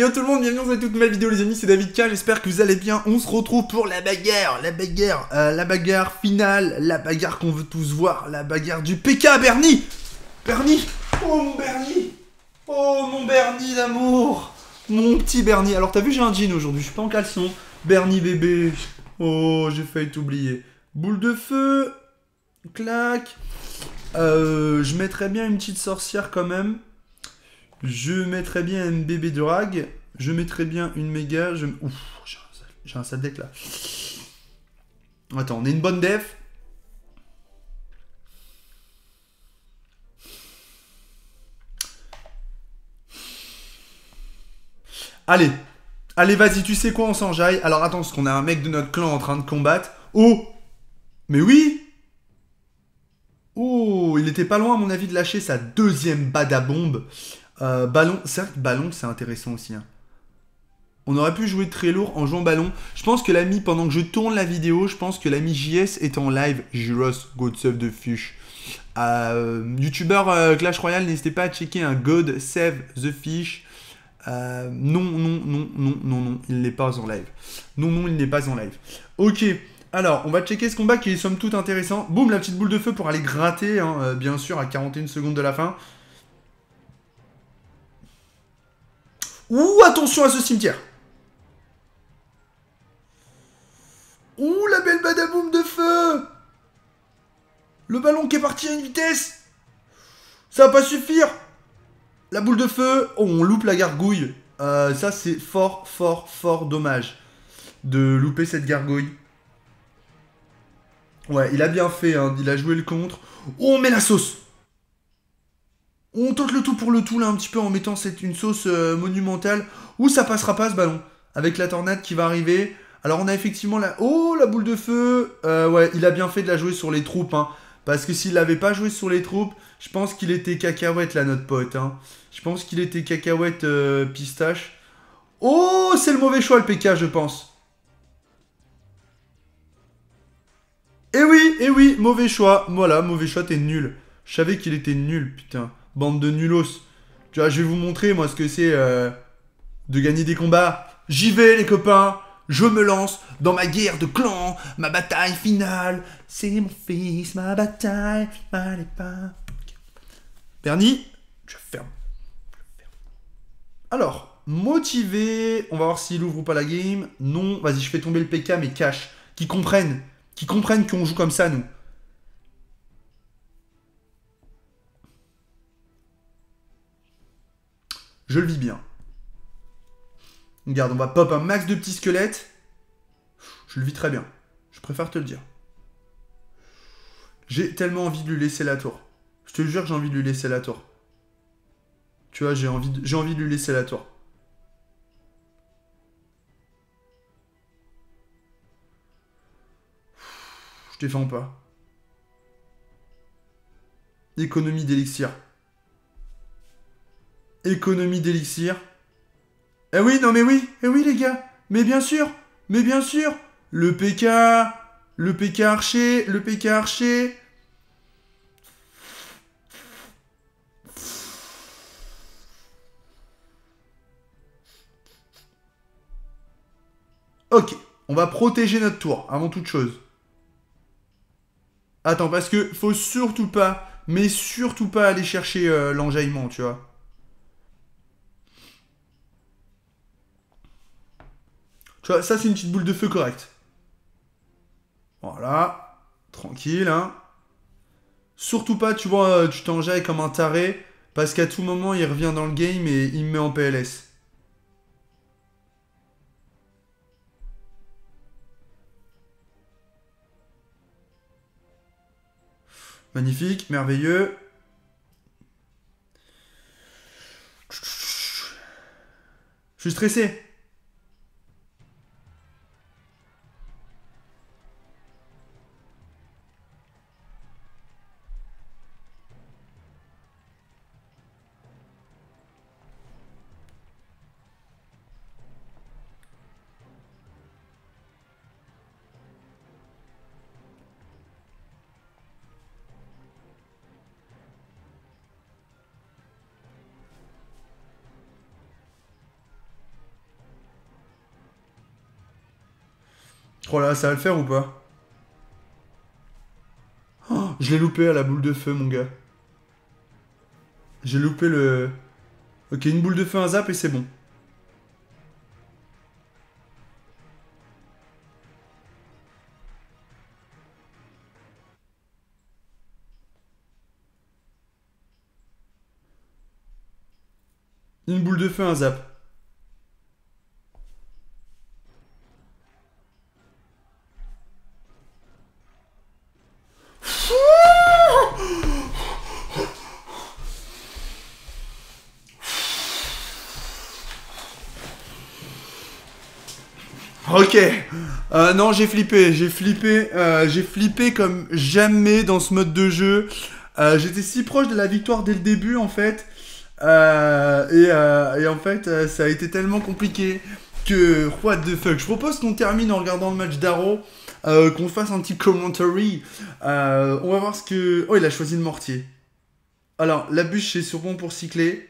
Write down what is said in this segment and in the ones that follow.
Yo tout le monde, bienvenue dans toute nouvelle vidéo les amis, c'est David K, j'espère que vous allez bien. On se retrouve pour la bagarre, la bagarre, euh, la bagarre finale, la bagarre qu'on veut tous voir, la bagarre du PK Bernie Bernie Oh mon Bernie Oh mon Bernie d'amour Mon petit Bernie. Alors t'as vu j'ai un jean aujourd'hui, je suis pas en caleçon. Bernie bébé. Oh j'ai failli t'oublier. Boule de feu. Clac. Euh, je mettrais bien une petite sorcière quand même. Je mettrais bien un bébé drag. Je mettrais bien une méga. Je... Ouf, j'ai un, sale deck là. Attends, on est une bonne def. Allez, allez, vas-y, tu sais quoi, on s'enjaille. Alors attends, parce qu'on a un mec de notre clan en train de combattre. Oh Mais oui Oh, il était pas loin, à mon avis, de lâcher sa deuxième badabombe. Euh, ballon, que ballon, c'est intéressant aussi. Hein. On aurait pu jouer très lourd en jouant ballon. Je pense que l'ami, pendant que je tourne la vidéo, je pense que l'ami JS est en live. Juros, God Save the Fish. Euh, Youtubeur euh, Clash Royale, n'hésitez pas à checker un God Save the Fish. non, non, non, non, non, non, il n'est pas en live. Non, non, il n'est pas en live. Ok, alors, on va checker ce combat qui est somme toute intéressant. Boum, la petite boule de feu pour aller gratter, hein, bien sûr, à 41 secondes de la fin. Ouh, attention à ce cimetière. Ouh, la belle badaboum de feu. Le ballon qui est parti à une vitesse. Ça va pas suffire. La boule de feu. Oh, on loupe la gargouille. Euh, ça, c'est fort, fort, fort dommage de louper cette gargouille. Ouais, il a bien fait, hein. il a joué le contre. Oh, on met la sauce on tente le tout pour le tout là un petit peu en mettant cette, une sauce euh, monumentale où ça passera pas ce ballon avec la tornade qui va arriver. Alors on a effectivement la... Oh la boule de feu euh, Ouais il a bien fait de la jouer sur les troupes hein, parce que s'il l'avait pas joué sur les troupes je pense qu'il était cacahuète là notre pote hein. Je pense qu'il était cacahuète euh, pistache. Oh c'est le mauvais choix le PK je pense. Eh oui, eh oui, mauvais choix. Voilà, mauvais choix, t'es nul. Je savais qu'il était nul, putain. Bande de nulos. Tu vois, je vais vous montrer, moi, ce que c'est euh, de gagner des combats. J'y vais, les copains. Je me lance dans ma guerre de clan, ma bataille finale. C'est mon fils, ma bataille. Allez pas. Bernie, je ferme. Alors, motivé. On va voir s'il ouvre ou pas la game. Non, vas-y, je fais tomber le PK, mais cash. Qui comprennent. Qui comprennent qu'on joue comme ça, nous. Je le vis bien. Regarde, on va pop un max de petits squelettes. Je le vis très bien. Je préfère te le dire. J'ai tellement envie de lui laisser la tour. Je te jure j'ai envie de lui laisser la tour. Tu vois, j'ai envie, de, envie de lui laisser la tour. Je défends pas. Économie d'élixir. Économie d'élixir. Eh oui, non mais oui, eh oui les gars. Mais bien sûr, mais bien sûr. Le PK, le PK archer, le PK archer. Ok, on va protéger notre tour avant toute chose. Attends, parce que faut surtout pas, mais surtout pas aller chercher euh, l'enjaillement, tu vois. Ça c'est une petite boule de feu correcte. Voilà. Tranquille, hein. Surtout pas, tu vois, euh, tu t'enjailles comme un taré. Parce qu'à tout moment, il revient dans le game et il me met en PLS. Magnifique, merveilleux. Je suis stressé. Crois là, ça va le faire ou pas? Oh, Je l'ai loupé à la boule de feu, mon gars. J'ai loupé le... Ok, une boule de feu, un zap et c'est bon. Une boule de feu, un zap. Ok. Euh, non, j'ai flippé. J'ai flippé. Euh, j'ai flippé comme jamais dans ce mode de jeu. Euh, j'étais si proche de la victoire dès le début, en fait. Et, en fait, ça a été tellement compliqué que... What the fuck Je propose qu'on termine en regardant le match d'Arrow. qu'on fasse un petit commentary. on va voir ce que... Oh, il a choisi le mortier. Alors, la bûche, c'est sûrement pour cycler.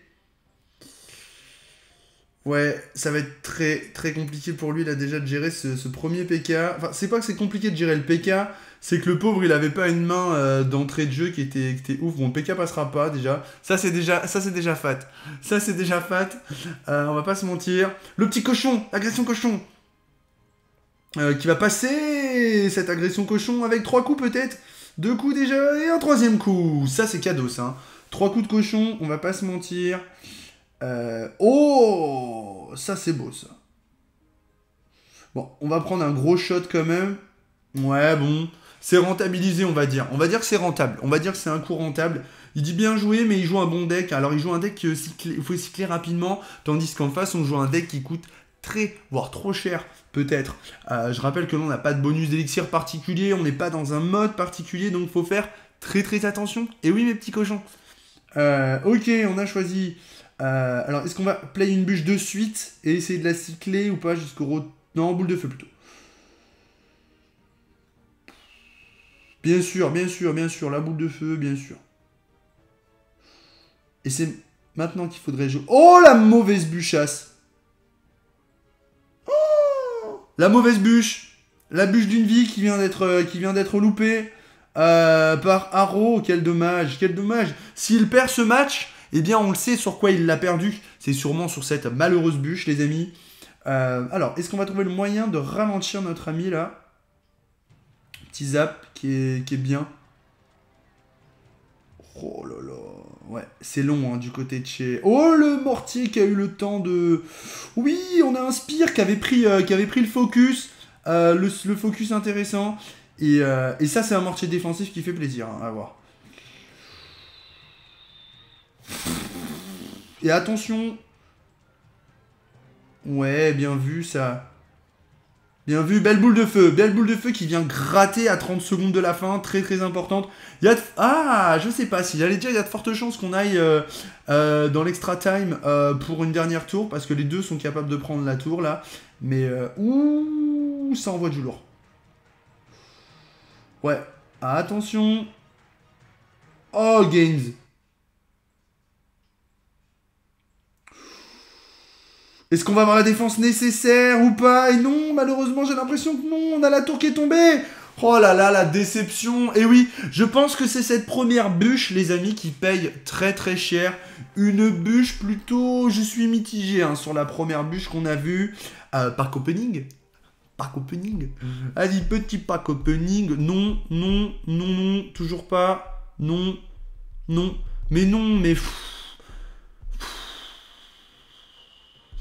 Ouais, ça va être très très compliqué pour lui là déjà de gérer ce, premier PK. Enfin, c'est pas que c'est compliqué de gérer le PK, c'est que le pauvre il avait pas une main euh, d'entrée de jeu qui était, qui était ouf. Bon, PK passera pas déjà. Ça c'est déjà ça fat. Ça c'est déjà fat. Euh, on va pas se mentir. Le petit cochon, agression cochon. Euh, qui va passer cette agression cochon avec trois coups peut-être. Deux coups déjà et un troisième coup. Ça c'est cadeau ça. Hein. Trois coups de cochon, on va pas se mentir. Euh, oh Ça, c'est beau, ça. Bon, on va prendre un gros shot quand même. Ouais, bon. C'est rentabilisé, on va dire. On va dire que c'est rentable. On va dire que c'est un coup rentable. Il dit bien jouer, mais il joue un bon deck. Alors, il joue un deck qui il faut cycler rapidement. Tandis qu'en face, on joue un deck qui coûte très, voire trop cher, peut-être. Euh, je rappelle que l'on n'a pas de bonus d'élixir particulier. On n'est pas dans un mode particulier. Donc, faut faire très, très attention. Et oui, mes petits cochons. Euh, ok, on a choisi euh, alors, est-ce qu'on va play une bûche de suite et essayer de la cycler ou pas jusqu'au... Non, boule de feu plutôt. Bien sûr, bien sûr, bien sûr, la boule de feu, bien sûr. Et c'est maintenant qu'il faudrait jouer... Oh, la mauvaise bûchasse oh La mauvaise bûche La bûche d'une vie qui vient d'être euh, loupée euh, par Arrow. Quel dommage, quel dommage. S'il perd ce match, eh bien, on le sait sur quoi il l'a perdu. C'est sûrement sur cette malheureuse bûche, les amis. Euh, alors, est-ce qu'on va trouver le moyen de ralentir notre ami, là? Petit zap qui est, qui bien. Oh là là. Ouais, c'est long hein, du côté de chez... Oh, le mortier qui a eu le temps de... Oui, on a un spire qui avait pris, euh, le focus. Euh, le, focus intéressant. Et, ça, c'est un mortier défensif qui fait plaisir hein, à voir. Et attention. Ouais, bien vu ça. Bien vu, belle boule de feu. Belle boule de feu qui vient gratter à 30 secondes de la fin. Très très importante. Ah, je sais pas si j'allais dire, il y a de fortes chances qu'on aille euh, euh, dans l'extra time euh, pour une dernière tour. Parce que les deux sont capables de prendre la tour là. Mais, ouh, ça envoie du lourd. Ouais, attention. Oh, Games. Est-ce qu'on va avoir la défense nécessaire ou pas? Et non, malheureusement, j'ai l'impression que non, on a la tour qui est tombée. Oh là là, la déception. Et oui, je pense que c'est cette première bûche, les amis, qui paye très très cher. Une bûche plutôt, je suis mitigé hein, sur la première bûche qu'on a vue. Euh, parc opening? Parc opening? Allez, petit parc opening. Non, non, non, non, toujours pas. Non, non. Mais non, mais...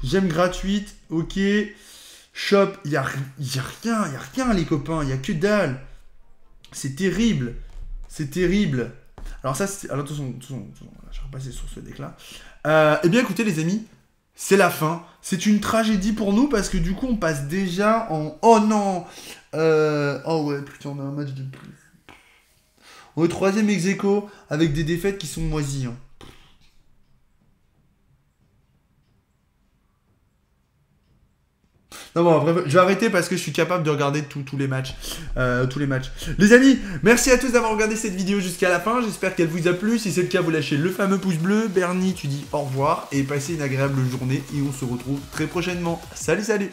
J'aime gratuite, ok. Shop, il n'y a, a rien, il a rien les copains, il n'y a que dalle. C'est terrible. C'est terrible. Alors ça, c'est... Alors attention, je vais repasser sur ce deck-là. Euh, eh bien écoutez les amis, c'est la fin. C'est une tragédie pour nous parce que du coup on passe déjà en... Oh non euh... Oh ouais, putain, on a un match de plus. On est troisième ex avec des défaites qui sont moisies. Hein. Non bon, je vais arrêter parce que je suis capable de regarder tous les matchs. Euh, tous les matchs. Les amis, merci à tous d'avoir regardé cette vidéo jusqu'à la fin. J'espère qu'elle vous a plu. Si c'est le cas, vous lâchez le fameux pouce bleu. Bernie, tu dis au revoir et passez une agréable journée et on se retrouve très prochainement. Salut, salut